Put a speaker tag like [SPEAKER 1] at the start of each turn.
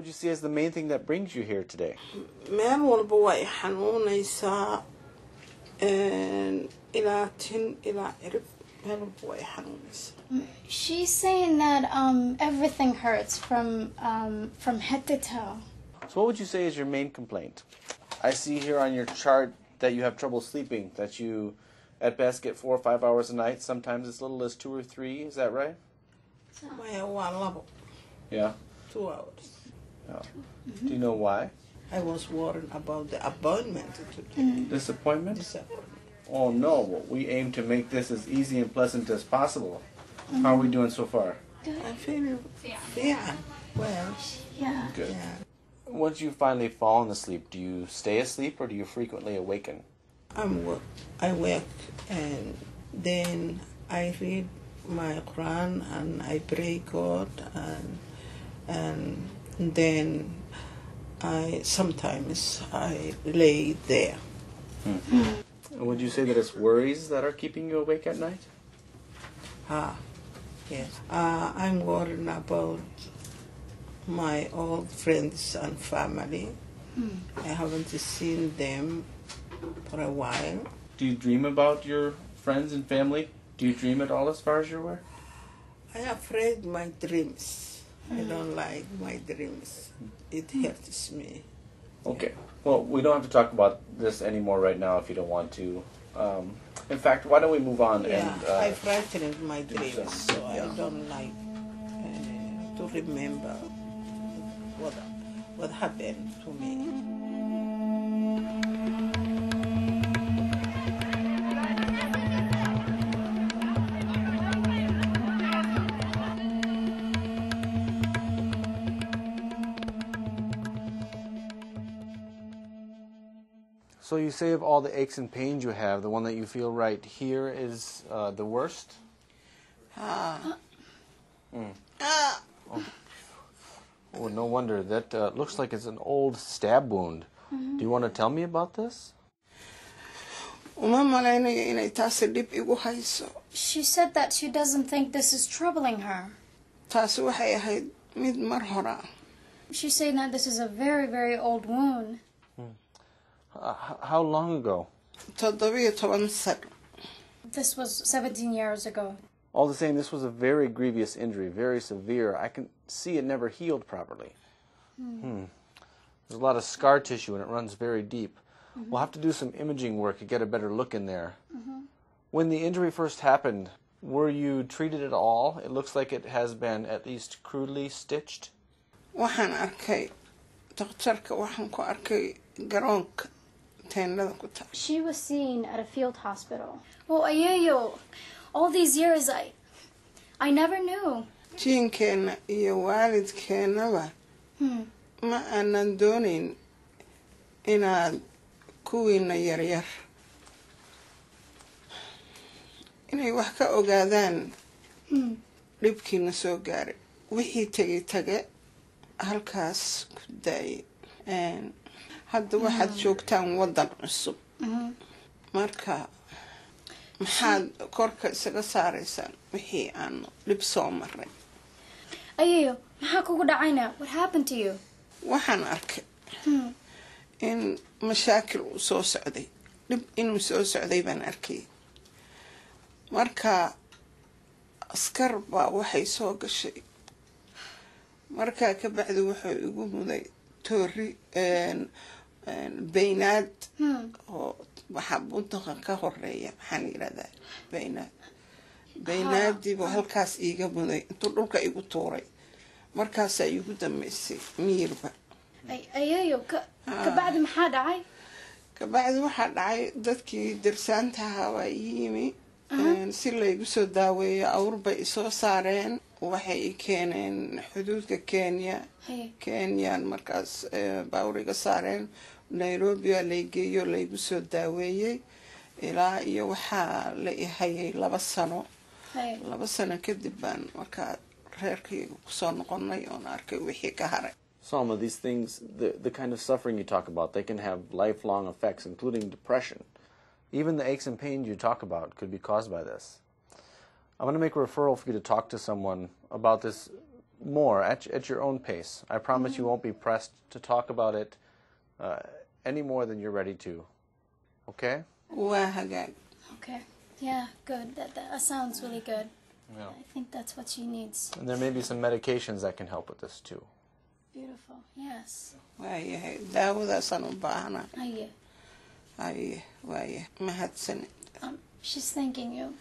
[SPEAKER 1] would you see as the main thing that brings you here today?
[SPEAKER 2] meel walba way xanuunaysaa ilaa tin ilaa cirib meel walba way xanuunaysaa
[SPEAKER 3] She's saying that um, everything hurts from um, from head to toe.
[SPEAKER 1] So, what would you say is your main complaint? I see here on your chart that you have trouble sleeping, that you at best get four or five hours a night, sometimes as little as two or three. Is that right?
[SPEAKER 2] maya waa labo
[SPEAKER 1] Yeah.
[SPEAKER 2] two hours
[SPEAKER 1] Do you know why?
[SPEAKER 2] I was worried about the appointment today mm-hmm.
[SPEAKER 1] Disappointment?
[SPEAKER 2] Disappointment.
[SPEAKER 1] Oh no, we aim to make this as easy and pleasant as possible. How are we mm-hmm. doing so far?
[SPEAKER 2] I'm feeling fiican well
[SPEAKER 3] Yeah.
[SPEAKER 1] Good.
[SPEAKER 2] yeah
[SPEAKER 1] Once you finally fall asleep, do you stay asleep or do you frequently awaken?
[SPEAKER 2] I'm work. I work and then I read my Quran and I pray God and and then I sometimes I lay there.
[SPEAKER 1] Would you say that it's worries that are keeping you awake at night?
[SPEAKER 2] Ah, yes. Uh, I'm worried about my old friends and family. I haven't seen them for a while.
[SPEAKER 1] Do you dream about your friends and family? Do you dream at all as far as you're aware?
[SPEAKER 2] I afraid my dreams. I don't like my dreams. It hurts me.
[SPEAKER 1] Okay. Well, we don't have to talk about this anymore right now if you don't want to. Um, in fact, why don't we move on
[SPEAKER 2] Yeah,
[SPEAKER 1] and uh,
[SPEAKER 2] I frightened my dreams,
[SPEAKER 1] so,
[SPEAKER 2] so
[SPEAKER 1] yeah.
[SPEAKER 2] I don't like uh, to remember what what happened to me.
[SPEAKER 1] So you say of all the aches and pains you have, the one that you feel right here is uh, the worst?
[SPEAKER 2] Ah.
[SPEAKER 1] Mm.
[SPEAKER 2] Ah.
[SPEAKER 1] Oh, no wonder. That uh, looks like it's an old stab wound. Do you want to tell me about this?
[SPEAKER 2] uma malaynayo inay taasi dhib igu hayso
[SPEAKER 3] She said that she doesn't think this is troubling her.
[SPEAKER 2] taasi waxay ahayd mid mar hora
[SPEAKER 3] She's saying that this is a very, very old wound.
[SPEAKER 1] Uh, how long ago?
[SPEAKER 2] toddobiyo toban sano
[SPEAKER 3] This was 17 years ago.
[SPEAKER 1] All the same, this was a very grievous injury, very severe. I can see it never healed properly. Hmm. There's a lot of scar tissue and it runs very deep. We'll have to do some imaging work to get a better look in there. When the injury first happened, were you treated at all? It looks like it has been at least crudely stitched.
[SPEAKER 2] waxaan arkay daktarka waxaan ku arkay garoonka teendhada ku taal
[SPEAKER 3] She was seen at a field hospital. Well, Ayeyo, all these years I I never knew.
[SPEAKER 2] jiinkeenna iyo waalidkeennaba
[SPEAKER 3] Hmm.
[SPEAKER 2] ma aanan doonayn inaad kuwiina yaryar inay wax ka ogaadaan
[SPEAKER 3] Hmm.
[SPEAKER 2] dhibkiina soo gaaray wixii tegay tage halkaas ku daayay hadda waxaad joogtaan waddan cusub. Marka maxaad korka isaga saaraysaan wixii aanu dhib soo maray
[SPEAKER 3] Ayeyo, maxaa kugu dhacayna? What happened to you?
[SPEAKER 2] waxaan arkay
[SPEAKER 3] Hmm.
[SPEAKER 2] in mashaakil uu soo socday. Dhib inuu soo socday baan arkay. Marka askar baa waxay soo gashay. Markaa ka bacdi wuxuu igu muday toori baynaad
[SPEAKER 3] Hmm.
[SPEAKER 2] oo waxaa buntaqa ka horreeya maxaan yidhahdaa baynaad baynaadiibuu halkaas iiga muday intuu dhulka igu tuuray. Markaasaa igu dambeysay miyirba
[SPEAKER 3] Ayeyo, ka kabacdi maxaa dhacay?
[SPEAKER 2] kabacdi waxaa dhacay dadkii darsaantaha waa yimi. Een, si laygu soo daaweeyo awr bay isoo saareen waxay i keeneen xuduudka kenya
[SPEAKER 3] Hey.
[SPEAKER 2] kenyaan markaas eh, baawriga saareen nairobi aa lay geeyo laygu soo daaweeyey ilaa iyo waxaa la i hayay laba sano laba sano kadib baan markaa reerkayga ku soo noqonay oon arkay wixii ka haray
[SPEAKER 1] Salma, these things, the, the kind of suffering you talk about, they can have lifelong effects, including depression. Even the aches and pains you talk about could be caused by this. I'm going to make a referral for you to talk to someone about this more at, at your own pace. I promise you won't be pressed to talk about it uh, any more than you're ready to. Okay?
[SPEAKER 3] Okay. Yeah, good. That, that sounds really good.
[SPEAKER 1] Yeah.
[SPEAKER 3] I think that's what she needs.
[SPEAKER 1] And there may be some medications that can help with this too.
[SPEAKER 3] Beautiful. Yes.
[SPEAKER 2] waayahay daawadaasaan u baahnaa
[SPEAKER 3] Aye.
[SPEAKER 2] haye waaye mahadsanid
[SPEAKER 3] Um, she's thanking you.